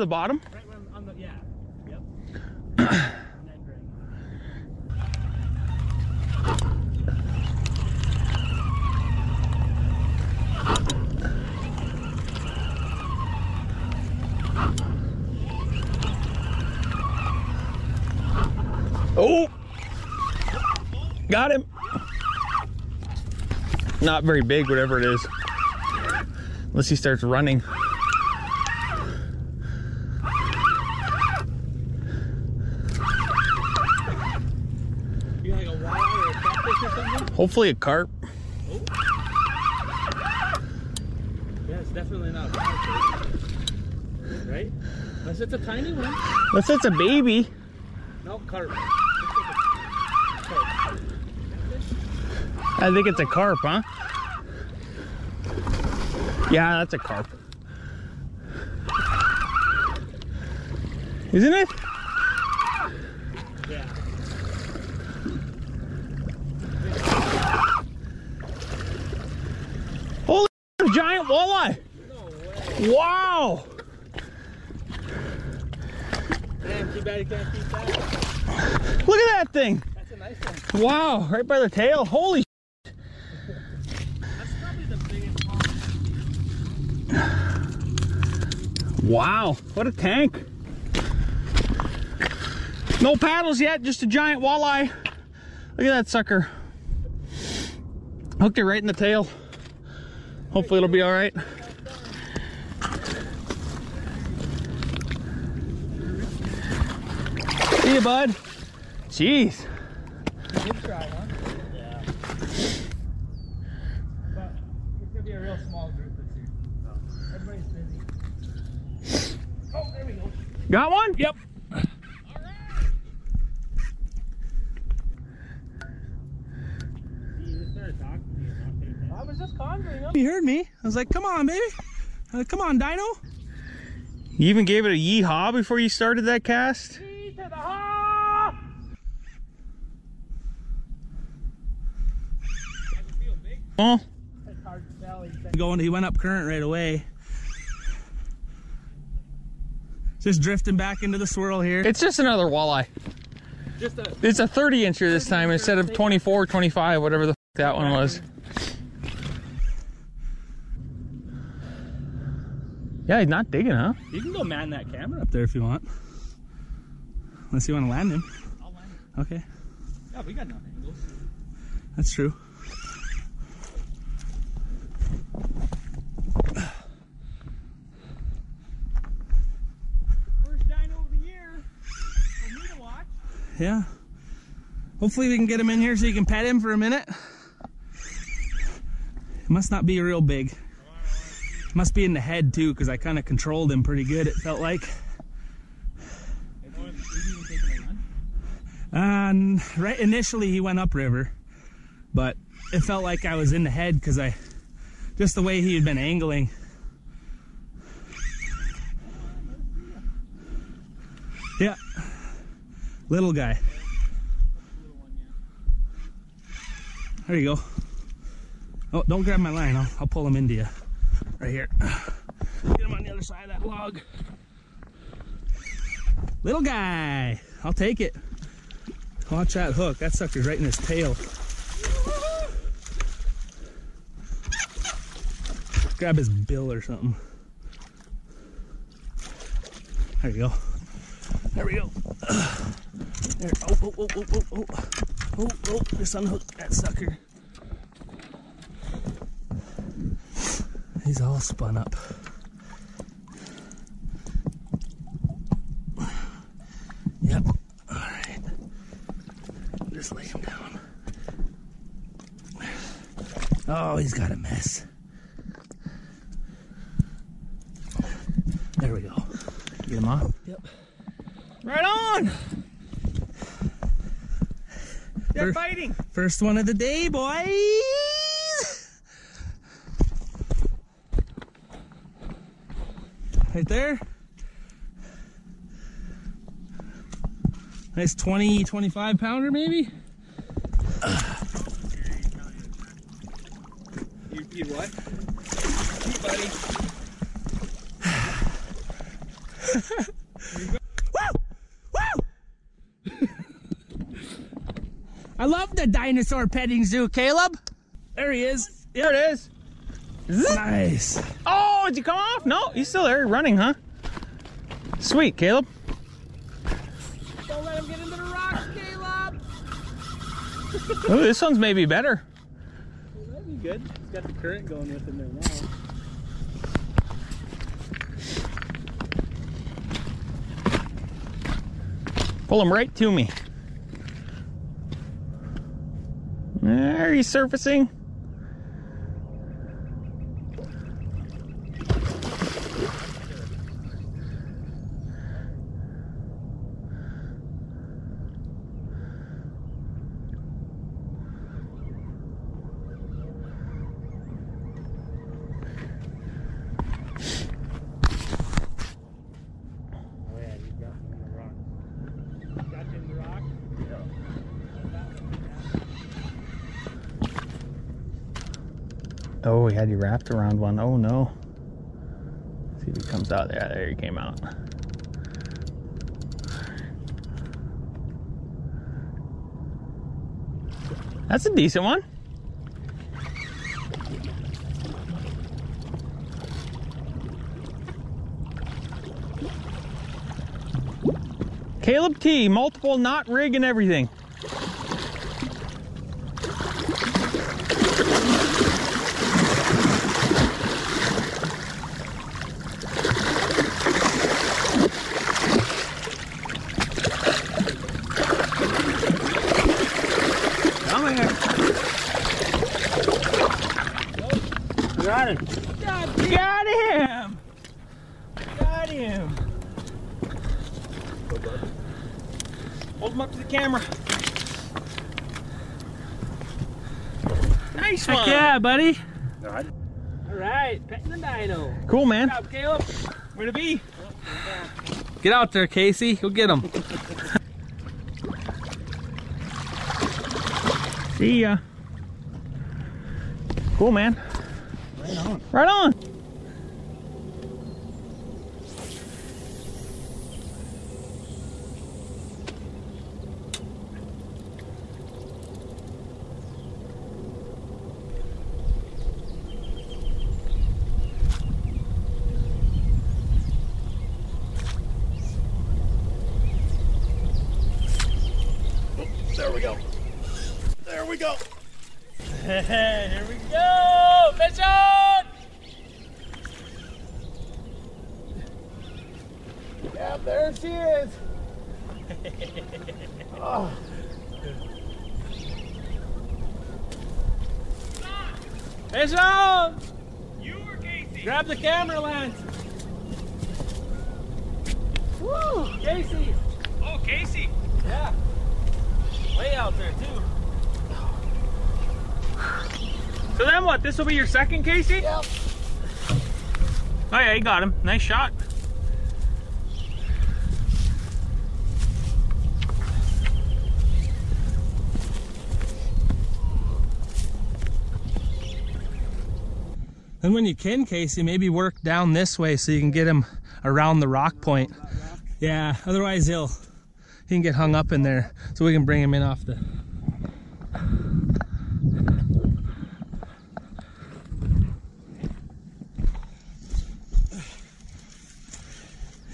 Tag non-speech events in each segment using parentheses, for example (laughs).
the way to the bottom? Right on, on the, yeah. Yep. and then drag. Oh! Got him. Not very big, whatever it is. Unless he starts running. You like a walleye or a catfish or something? Hopefully a carp. Yeah, it's definitely not a catfish. Right? Unless it's a tiny one. Unless it's a baby. No, carp. I think it's a carp, huh? Yeah, that's a carp. Isn't it? Yeah. Giant walleye! No. Wow! Damn, too bad can't keep that. Look at that thing! That's a nice one. Wow, right by the tail. Holy. Wow, what a tank. No paddles yet, just a giant walleye. Look at that sucker. Hooked it right in the tail. Hopefully it'll be all right. See you, bud. Jeez. Good try, huh? Yeah. But it's gonna be a real small group this year. Everybody's busy. Oh, there we go. Got one? Yep. You just started talking to me about things. I was just conjuring them. You heard me. I was like, come on, baby. Uh, come on, Dino. You even gave it a yeehaw before you started that cast? Knee to the haw! Does it feel big? Oh, It's hard to tell. He's Going, he went up current right away. Just drifting back into the swirl here. it's just another walleye. just a It's a 30 incher this time instead of 24, 25, whatever the f- that one was. Yeah, he's not digging, huh? You can go man that camera. Up there if you want. Unless you want to land him. I'll land. Okay, Yeah, we got nothing. We'll that's true. First dino of the year. For me to watch. Yeah. Hopefully we can get him in here so you can pet him for a minute. It must not be real big. Must be in the head too, because I kind of controlled him pretty good. It felt like. Uh, and right initially he went upriver, but it felt like I was in the head because I, just the way he had been angling. Yeah, little guy. There you go. Oh, don't grab my line. I'll, I'll pull him into you. Right here. Get him on the other side of that log. Little guy. I'll take it. Watch that hook. That sucker's right in his tail. Grab his bill or something. There you go. There we go. There. Oh, oh, oh, oh, oh, oh. Oh, oh, just unhook that sucker. He's all spun up. Yep. All right. Just lay him down. Oh, he's got a mess. There we go. Get him off. Yep. Right on! They're Fir- biting. First one of the day, boys. Right there. Nice 20, 25 pounder maybe. You, you what? Hey, (laughs) buddy. I love the dinosaur petting zoo, Caleb. There he is. There it is. Nice. Oh, did you come off? No, he's still there running, huh? Sweet, Caleb. Don't let him get into the rocks, Caleb. (laughs) Oh, this one's maybe better. That'd be good. He's got the current going with him there now. Pull him right to me. There he's surfacing. Oh yeah, he's got him in the rocks. Got you in the rock? Oh, he had you wrapped around one. Oh no. see if he comes out. Yeah, there he came out. That's a decent one. Caleb T, multiple knot rig and everything. Come here. Got him. Got him! Got him! Hold him up to the camera. Nice one. Heck yeah, buddy. All right, petting the dino. Cool, man. Good job, Caleb. Where to be? Get out there, Casey. Go get him. See ya. Cool, man. Right on. Right on. There we go. There we go. Here we go. Fish on. Yeah, there she is. oh. Fish on. You or Casey? Grab the camera lens. Woo, Casey. Oh, Casey. Yeah. Way out there too. So then what? This will be your second, Casey? Yep. Oh yeah, he got him. Nice shot. And when you can, Casey, maybe work down this way so you can get him around the rock point. Yeah, otherwise he'll he can get hung up in there. So we can bring him in off the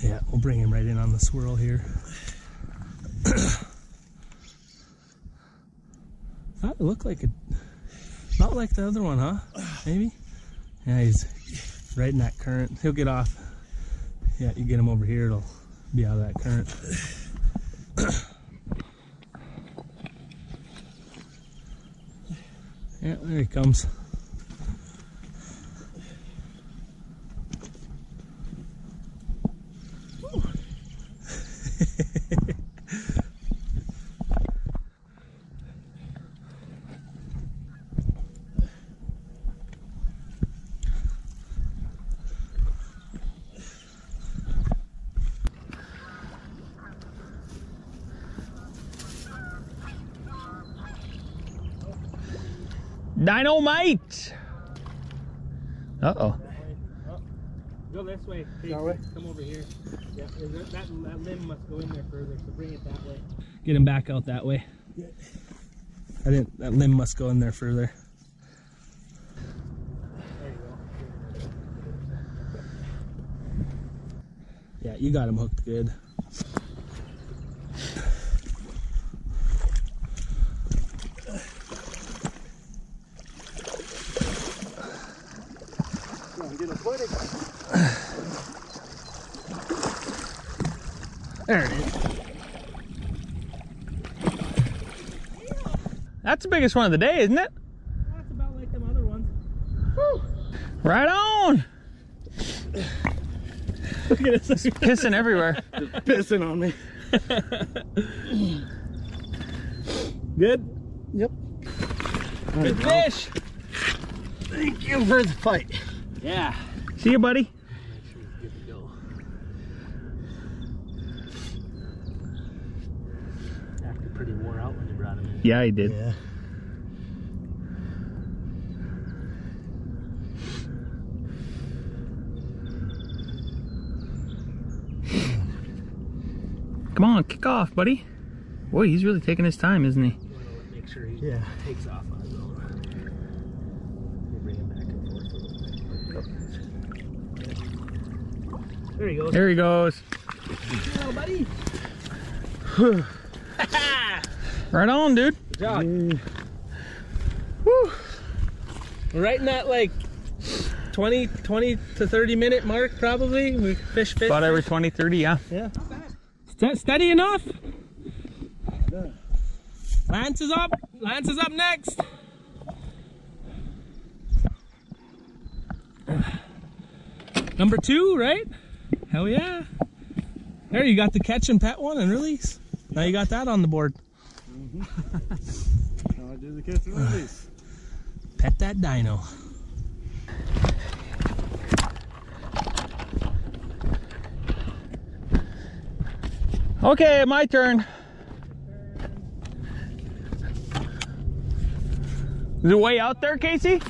Yeah, we'll bring him right in on the swirl here. (coughs) That looked like a not like the other one, huh? Maybe? Yeah, he's right in that current. He'll get off. Yeah, you get him over here, it'll be out of that current. (coughs) yeah, there he comes. Dynamite! Uh-oh. Oh, go this way. Casey. That way? Come over here. Yeah, that, that, that limb must go in there further, so bring it that way. Get him back out that way. I didn't. That limb must go in there further. There you go. Yeah, you got him hooked good. I'm getting footage. There it is. That's the biggest one of the day, isn't it? That's about like them other ones. Right on! Look at this. Pissing everywhere. Pissing on me. Good. Yep. Good fish. Thank you for the fight. Yeah. See you, buddy. Good to go. Acted pretty wore out when you brought him in. Yeah, he did. Yeah. Off, buddy. Boy, he's really taking his time, isn't he? Make sure he Yeah. takes off on his own. You bring him back and forth a little bit. There he goes. There he goes. Hello, buddy. (sighs) Right on, dude. Good job. Mm, Woo. Right in that like 20, 20 to 30 minute mark probably. We fish fish. About every 20, 30, yeah. Yeah. St- steady enough. Lance is up. Lance is up next. Number two, right? Hell yeah. There, you got the catch and pet one and release. Now you got that on the board. Mm-hmm. (laughs) Now I do the kiss and release. Pet that dino. Okay, my turn. Is it way out there, Casey?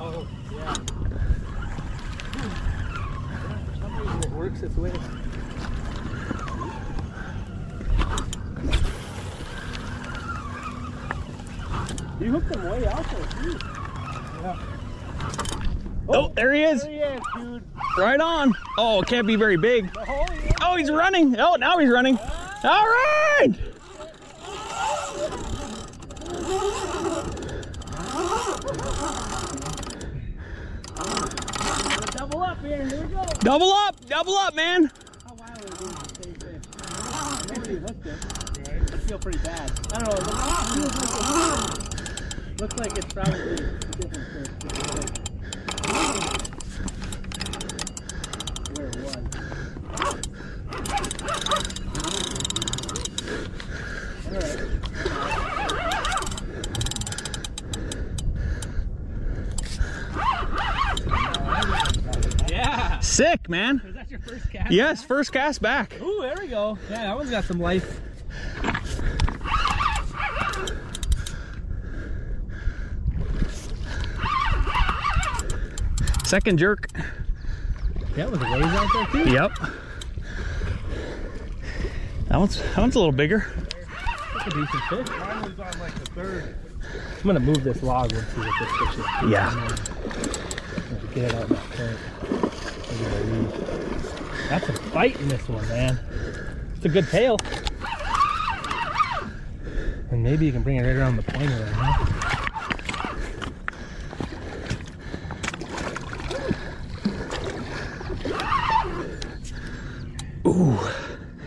Oh, yeah. For some reason it works its way. You hooked them way out there, too. Oh, there he is. There he is, dude. Right on. Oh, it can't be very big. Oh, yeah. Oh, he's running. Oh, now he's running. All right. Double up here. Here we go. Double up. Double up, man. How wild is this same fish? Nobody hooked it. I feel pretty bad. I don't know. It feels like it's, looks like it's probably a different fish. Where it was. Yeah. Sick, man. Is that your first cast? Yes, first cast back. Ooh, there we go. Yeah, that one's got some life. Second jerk. That was a ways out there too. Yep. That one's that one's a little bigger. That's a decent fish. Mine was on like the third. I'm gonna move this log and see what this fish is. Yeah. Get it out of that current. Maybe the weed. That's a bite in this one, man. It's a good tail. And maybe you can bring it right around the pointer there, huh? Ooh.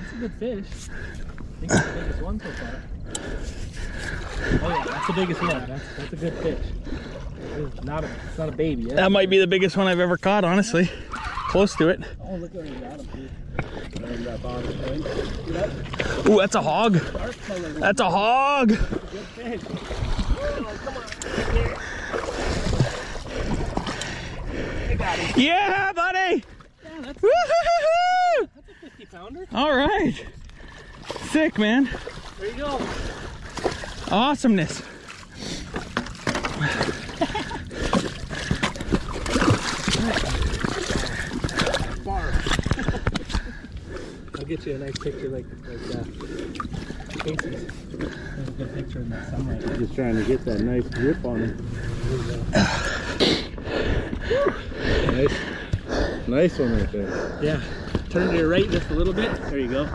It's a good fish. I think it's the biggest one so far. Oh yeah, that's the biggest one. That's that's a good fish. It's not a it's not a baby. Yeah? That might be the biggest one I've ever caught, honestly. Close to it. Oh look where he got him too. There bottom point. See that? Ooh, that's a hog. That's a hog. Good fish. Yeah, buddy. Yeah, that's, Woo-hoo-hoo-hoo! that's a 50 pounder. All right. Sick, man. There you go. Awesomeness. I'll get you a nice picture like like uh, Casey's. There's a good picture in that sunlight. Just trying to get that nice grip on it. nice, nice one right there. Yeah. Turn to your right just a little bit. There you go.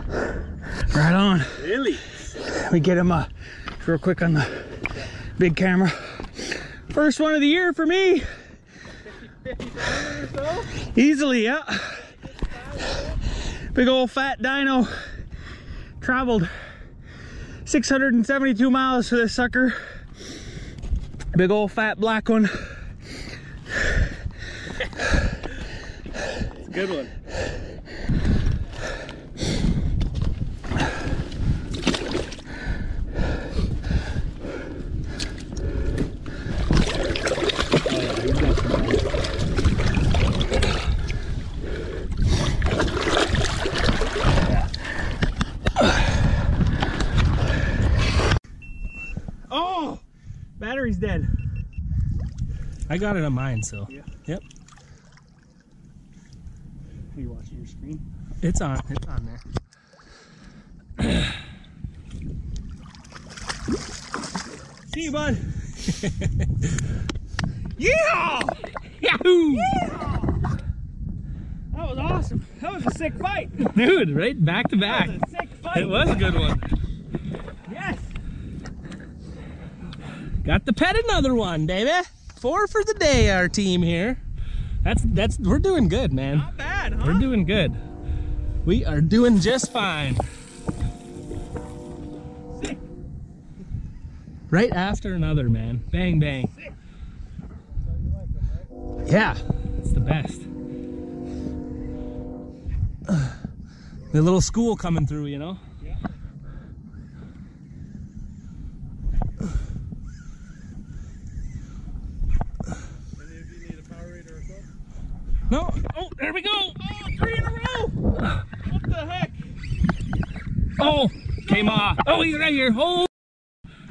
Right on. Really? We get him uh, real quick on the big camera. First one of the year for me. 50 pounder or so? Easily, yeah. Big old fat dino. Traveled 672 miles for this sucker. Big old fat black one. It's a Good one. Oh, battery's dead. I got it on mine, so. Yeah. Yep. Are you watching your screen? It's on. It's on there. (coughs) See you, bud. (laughs) Yeah! Yahoo! That was awesome. That was a sick fight. Dude, right back to back. That was a sick fight. It was a good one. Yes. Got to pet another one, baby. Four for the day, our team here. That's that's we're doing good, man. Not bad, huh? We're doing good. We are doing just fine. Sick. Right after another, man. Bang bang. Yeah, it's the best. The little school coming through, you know? No. Oh, there we go. Oh, three in a row. What the heck? Oh, came off. Oh, he's right here. Oh,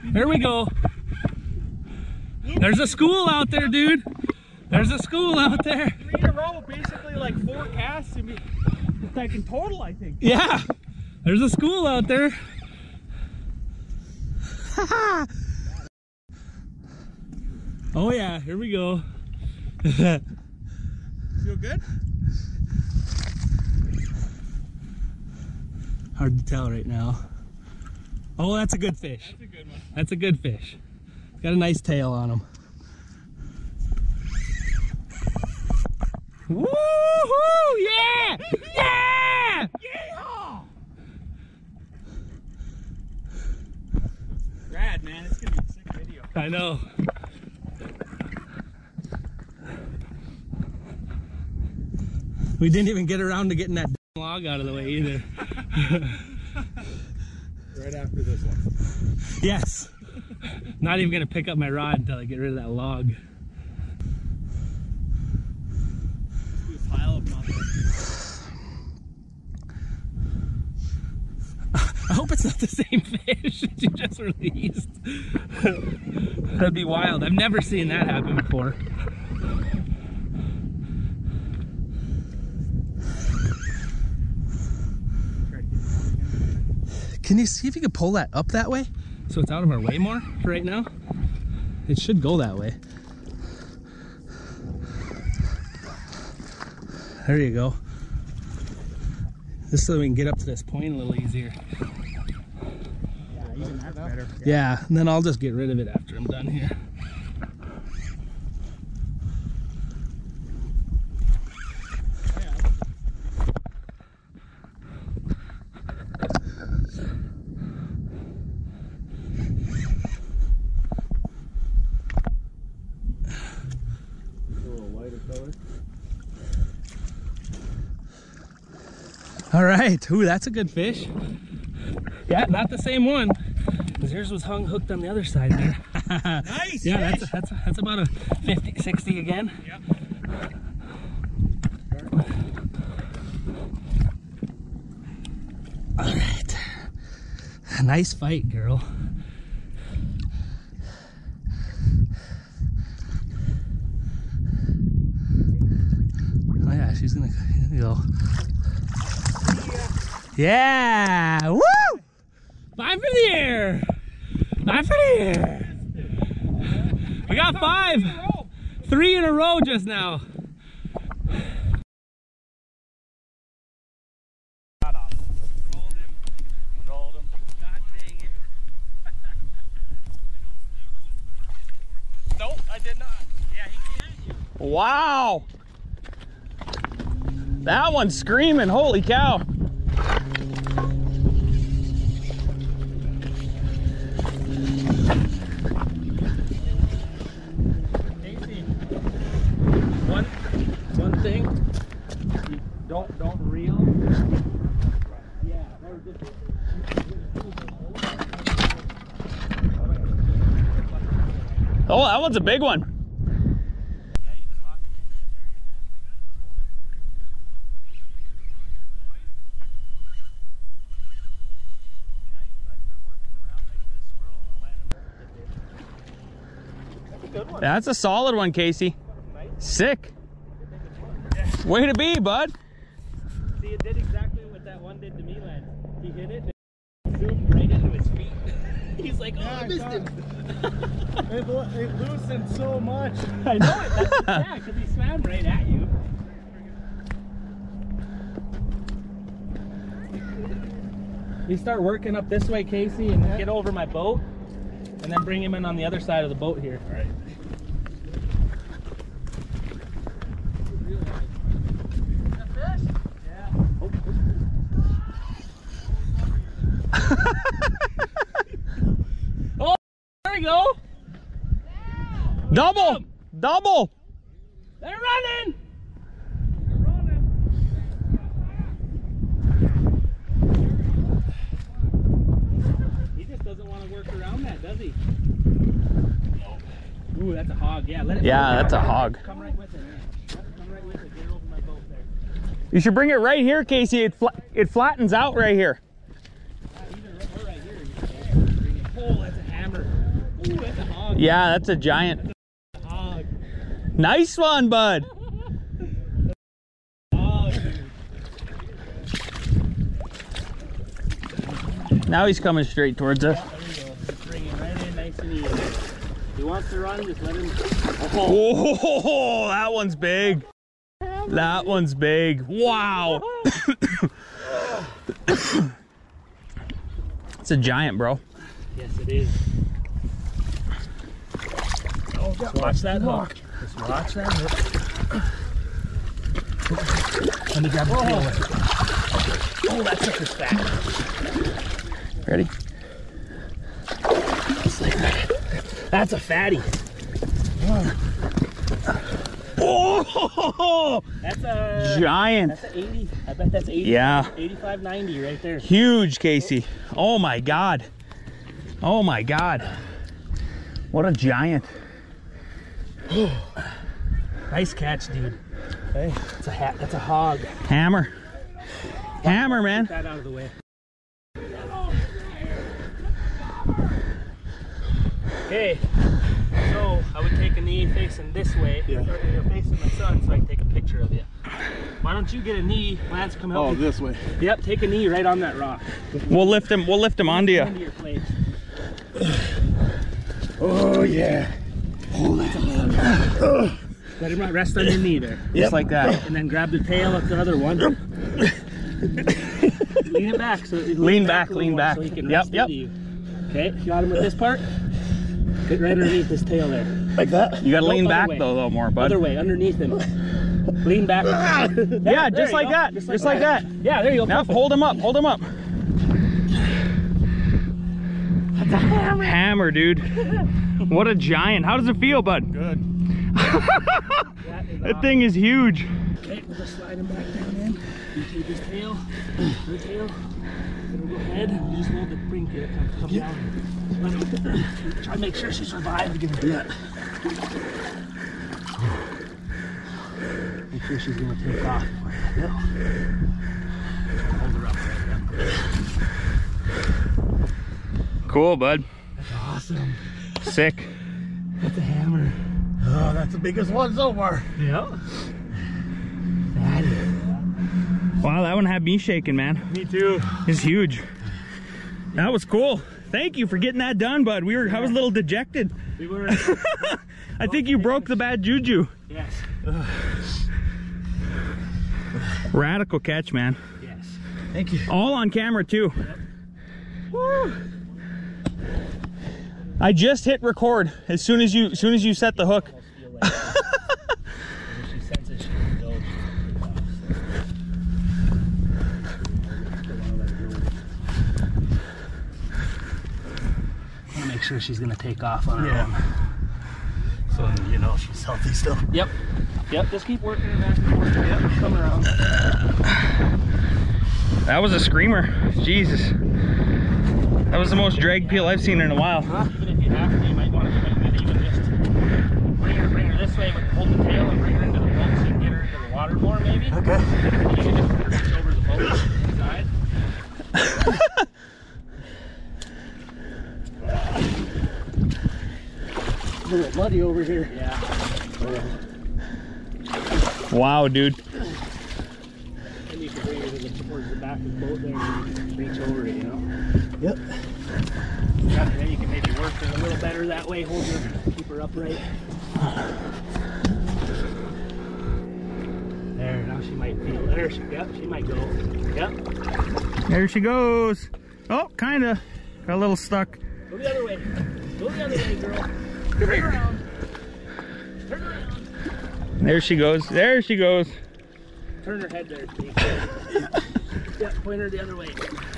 there we go. There's a school out there, dude. There's a school out there. Three in a row, basically like four casts. I mean, it's like in total, I think. Yeah, there's a school out there. (laughs) oh yeah, here we go. (laughs) Feel good? Hard to tell right now. Oh, that's a good fish. That's a good one. That's a good fish. Got a nice tail on him. Woohoo! Yeah! Yeah! Rad, man. It's gonna be a sick video. I know. We didn't even get around to getting that (laughs) log out of the way either. (laughs) Right after this one. Yes. Not even gonna pick up my rod until I get rid of that log. Do a pile of nothing. I hope it's not the same fish that you just released. (laughs) That'd be wild. I've never seen that happen before. Try to get it out again. Can you see if you can pull that up that way? So it's out of our way more for right now? It should go that way. There you go. Just so we can get up to this point a little easier. Yeah, even that's better. Yeah, and then I'll just get rid of it after I'm done here. A little lighter color. All right. Ooh, that's a good fish. Yeah, not the same one. Because yours was hung hooked on the other side there. (laughs) nice. Yeah, that's that's that's about a 50, 60 again. Yep. All right. Nice fight, girl. Oh yeah, she's gonna go. Yeah! Woo! Five for the air! Five for the air! We got five! Three in a row just now. Rolled him. Rolled him. God dang it. Nope, I did not. Yeah, he can't. Wow. That one's screaming. Holy cow. Casey, one one thing, you don't don't reel. Yeah, that was just Oh, that one's a big one. That's a solid one, Casey. Sick. Way to be, bud. See, it did exactly what that one did to me, Lance. Hit it, and it zoomed right into his feet. (laughs) He's like, oh, I missed him. It, (laughs) it loosened so much. I know it. That's, yeah, because he swam right at you. We start working up this way, Casey, and get over my boat, and then bring him in on the other side of the boat here. All right. There we go. Double. Double. They're running. He just doesn't want to work around that, does he? Ooh, that's a hog. Yeah, let it. Yeah, that's a hog. Come right with it. Come right with it. Get it over my boat there. You should bring it right here, Casey. It, fla- it flattens out right here. Even right, we're right here. You can bring it. Oh, that's a hammer. Ooh, that's a hog. Yeah, that's a giant. Hog. Nice one, bud. Hog. Now he's coming straight towards us. There you go. Just bring it right nice and easy. If he wants to run, just let him. Oh, that one's big. That one's big. Wow. (coughs) it's a giant, bro. Yes, it is. Just watch that hook. Just watch that hook. Let me grab the tail with it. Oh, that's such a fat. Ready? That's a fatty. Oh, That's a. giant. That's a 80. I bet that's 80. Yeah. 85, 90 right there. Huge, Casey. Oh my God. Oh my God. What a giant. (sighs) Nice catch, dude. Hey, that's a hat. That's a hog. Hammer. Hammer, man. Get that out of the way. Okay, so I would take a knee facing this way, Yeah. or you're facing my son, so I can take a picture of you. Why don't you get a knee? Lance, come help Oh, me. this way. Yep, take a knee right on that rock. We'll lift him. We'll lift him onto you. your plate. Oh, yeah. Let him rest on your knee there, Just like that. and then grab the tail of the other one. lean it back. So Lean back, a little lean back. So he can Yep, yep. you. Okay, got him with this part. Get right underneath his tail there. Like that? You gotta lean back way. though, a little more, bud. Other way, underneath him. Lean back. (laughs) Yeah, there just like go. that. Just like that. Yeah, there you go. Now perfect. hold him up. Hold him up. Hammer, dude. (laughs) (laughs) What a giant. How does it feel, bud? Good. (laughs) That is That thing is huge. Okay, we'll just slide him back down in. You take his tail, her tail, then we'll go head. You just hold the brink here, come, come down. Try to make sure she survives again. Yeah. Make sure she's gonna take off. Yep. Hold her up right Cool, bud. That's awesome. Sick. That's a hammer. Oh, that's the biggest one so far. Yep. That is. Wow, that one had me shaking, man. Me too. It's huge. That was cool. Thank you for getting that done, bud. We were I was a little dejected. We were. (laughs) I think you broke the bad juju. yes. Radical catch, man. Yes. Thank you. All on camera too. Woo. I just hit record as soon as you as soon as you set the hook. she senses she. Make sure she's gonna take off on her Yeah. own. So you know she's healthy still. Yep. Yep. Just keep working her back and forth. Yep. Come around. That was a screamer. Jesus. That was the most drag peel I've seen in a while. Even if you have to, you might want to maybe even just bring her, bring her this way, but hold the tail and bring her into the boat so you can get her into the water more, maybe. Okay. You can just reach over the boat inside. A little muddy over here. Yeah. Wow, dude. And you can bring her to the, towards the back of the boat there and reach over it, you know? Yep. Yeah, then you can maybe work her a little better that way, hold her, keep her upright. Now she might feel, there, she, yep, she might go. Yep, There she goes. Oh, kinda. Got a little stuck. go the other way. Go the other way, girl. Turn around. Turn around. There she goes. There she goes. Turn her head there, (laughs) yep, point her the other way.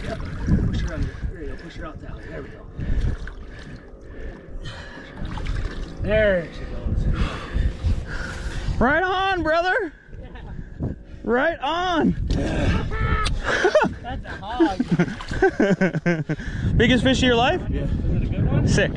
Yep, push her under. There you go, push her out that way. There we go. There she goes. Right on, brother. Right on. That's a hog. (laughs) Biggest fish of your life? Is it a good one? Sick.